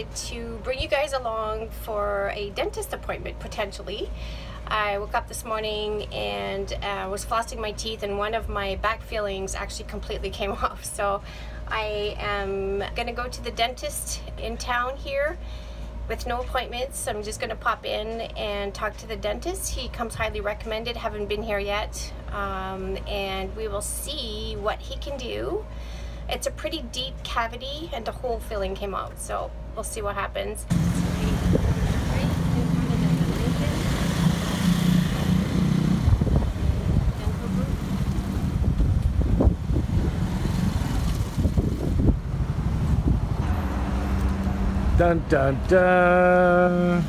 wanted to bring you guys along for a dentist appointment potentially. I woke up this morning and uh, was flossing my teeth and one of my back fillings actually completely came off. So I am gonna go to the dentist in town here with no appointments. I'm just gonna pop in and talk to the dentist. He comes highly recommended, haven't been here yet. Um, and we will see what he can do. It's a pretty deep cavity and a whole filling came out. So we'll see what happens. Dun dun dun.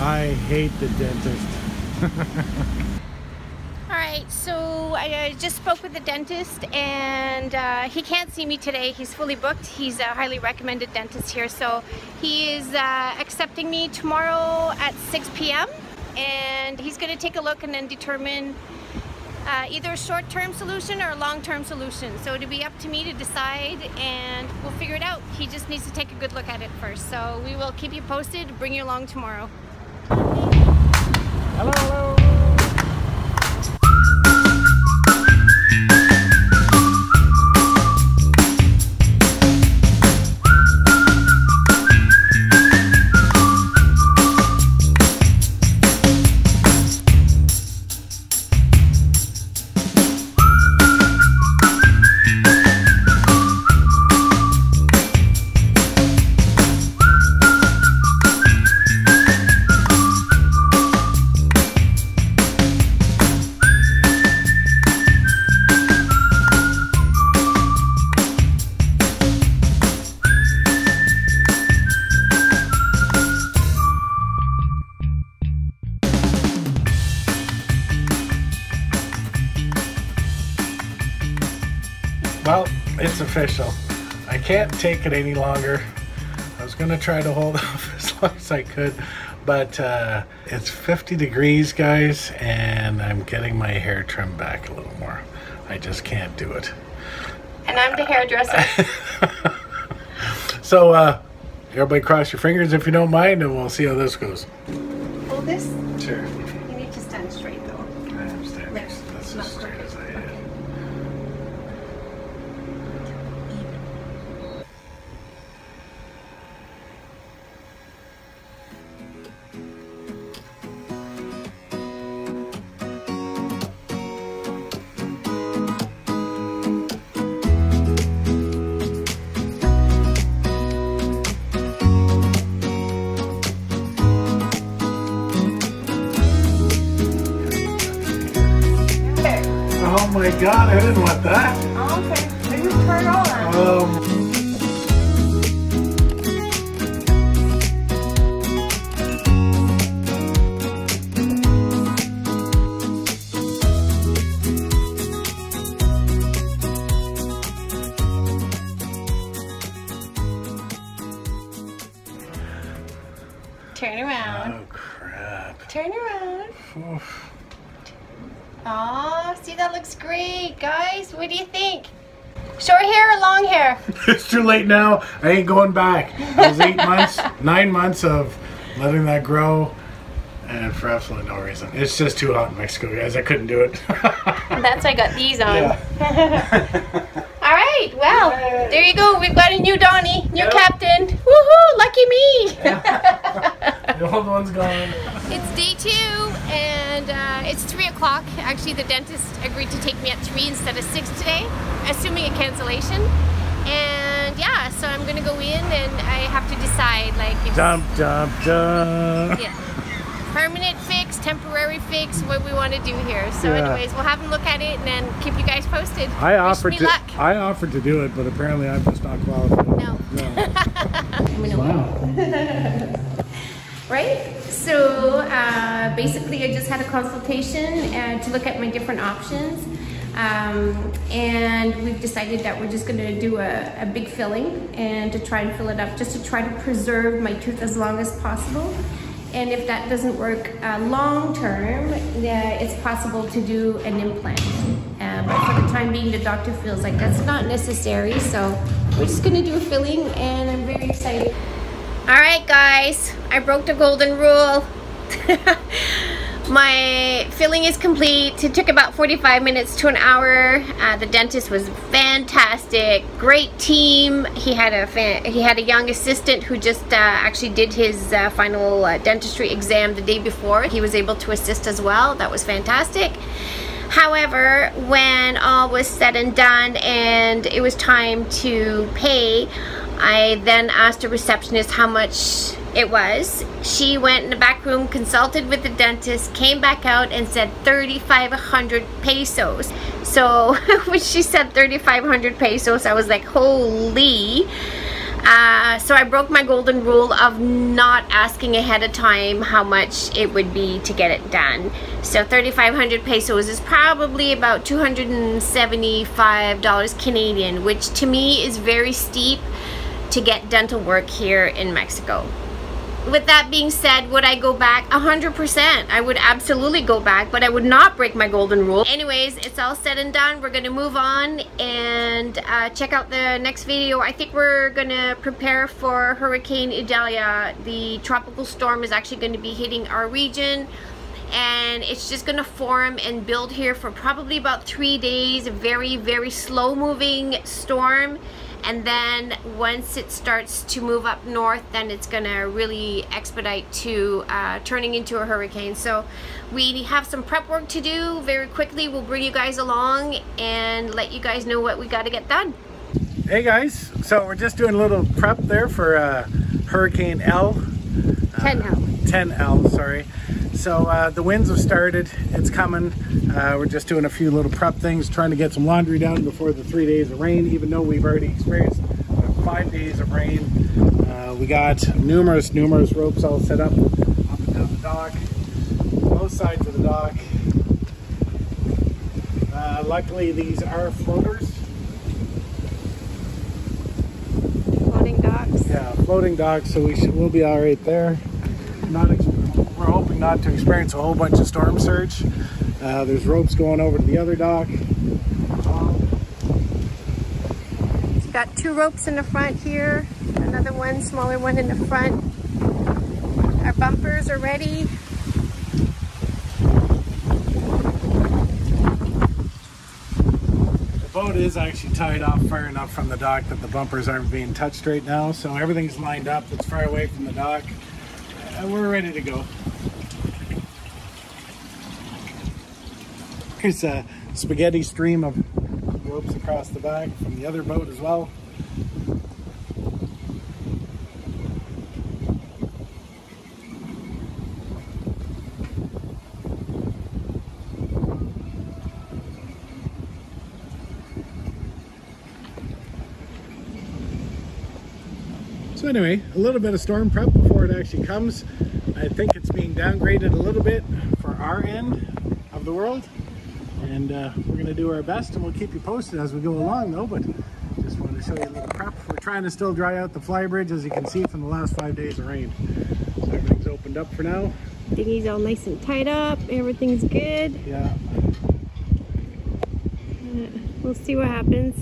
I hate the dentist. All right, so I uh, just spoke with the dentist and uh, he can't see me today. He's fully booked. He's a highly recommended dentist here. So he is uh, accepting me tomorrow at 6 p.m. and he's gonna take a look and then determine uh, either a short-term solution or a long-term solution. So it'll be up to me to decide and we'll figure it out. He just needs to take a good look at it first. So we will keep you posted, bring you along tomorrow. Hello, hello. Well, it's official. I can't take it any longer. I was gonna try to hold off as long as I could, but uh, it's 50 degrees, guys, and I'm getting my hair trimmed back a little more. I just can't do it. And I'm the hairdresser. So, uh, everybody cross your fingers if you don't mind, and we'll see how this goes. Hold this. Sure. God, I didn't want that. Okay. Maybe turn it on. Um, Turn around. oh crap. Turn around. Oof. Aw, see that looks great, guys. What do you think? Short hair or long hair? It's too late now. I ain't going back. It was eight months, nine months of letting that grow, and for absolutely no reason. It's just too hot in Mexico, guys. I couldn't do it. That's why I got these on. Yeah. All right, well, there you go. We've got a new Donnie, new Yep. captain. Woohoo! Lucky me. the old one's gone. It's day two, and uh, it's three o'clock. Actually, the dentist agreed to take me at three instead of six today, assuming a cancellation. And yeah, so I'm gonna go in, and I have to decide, like, if Dum dum dum. yeah, permanent fix, temporary fix, what we want to do here. So, Yeah. anyways, we'll have a look at it, and then keep you guys posted. I Wish offered to. luck. I offered to do it, but apparently I'm just not qualified. No. No. wow. right? So uh, basically, I just had a consultation uh, to look at my different options. Um, and we've decided that we're just gonna do a, a big filling and to try and fill it up just to try to preserve my tooth as long as possible. And if that doesn't work uh, long term, it's possible to do an implant. Uh, but for the time being, the doctor feels like that's not necessary, so we're just gonna do a filling and I'm very excited. All right, guys, I broke the golden rule. My filling is complete. It took about 45 minutes to an hour. Uh, the dentist was fantastic. Great team. He had a fan, he had a young assistant who just uh, actually did his uh, final uh, dentistry exam the day before. He was able to assist as well. That was fantastic. However, when all was said and done and it was time to pay, I then asked a receptionist how much it was. She went in the back room, consulted with the dentist, came back out and said 3,500 pesos. So when she said 3,500 pesos, I was like, holy. Uh, so I broke my golden rule of not asking ahead of time how much it would be to get it done. So 3,500 pesos is probably about $275 Canadian, which to me is very steep to get dental work here in Mexico with that being said, would I go back? 100%. I would absolutely go back, but I would not break my golden rule. Anyways, it's all said and done. We're going to move on and uh, check out the next video. I think we're going to prepare for Hurricane Idalia. The tropical storm is actually going to be hitting our region and it's just gonna form and build here for probably about three days a very very slow moving storm and then once it starts to move up north then it's gonna really expedite to uh, turning into a hurricane. So we have some prep work to do. Very quickly we'll bring you guys along and let you guys know what we got to get done. Hey guys. So we're just doing a little prep there for uh, Hurricane L. 10L uh, 10L sorry so uh, the winds have started. It's coming. Uh, we're just doing a few little prep things trying to get some laundry done before the three days of rain even though we've already experienced uh, five days of rain. Uh, we got numerous numerous ropes all set up up and down the dock both sides of the dock. Uh, luckily these are floaters. Floating docks. Yeah floating docks so we should we'll be all right there. Not we're hoping not to experience a whole bunch of storm surge. Uh, there's ropes going over to the other dock. It's got two ropes in the front here, another one, smaller one in the front. Our bumpers are ready. The boat is actually tied off far enough from the dock that the bumpers aren't being touched right now, so everything's lined up. It's far away from the dock. And we're ready to go. There's a spaghetti stream of ropes across the back from the other boat as well. So anyway, a little bit of storm prep before it actually comes. I think it's being downgraded a little bit for our end of the world and uh, we're going to do our best and we'll keep you posted as we go along though but just wanted to show you a little prep. We're trying to still dry out the fly bridge as you can see from the last five days of rain. So everything's opened up for now. Dinghy's all nice and tied up. Everything's good. Yeah. Uh, we'll see what happens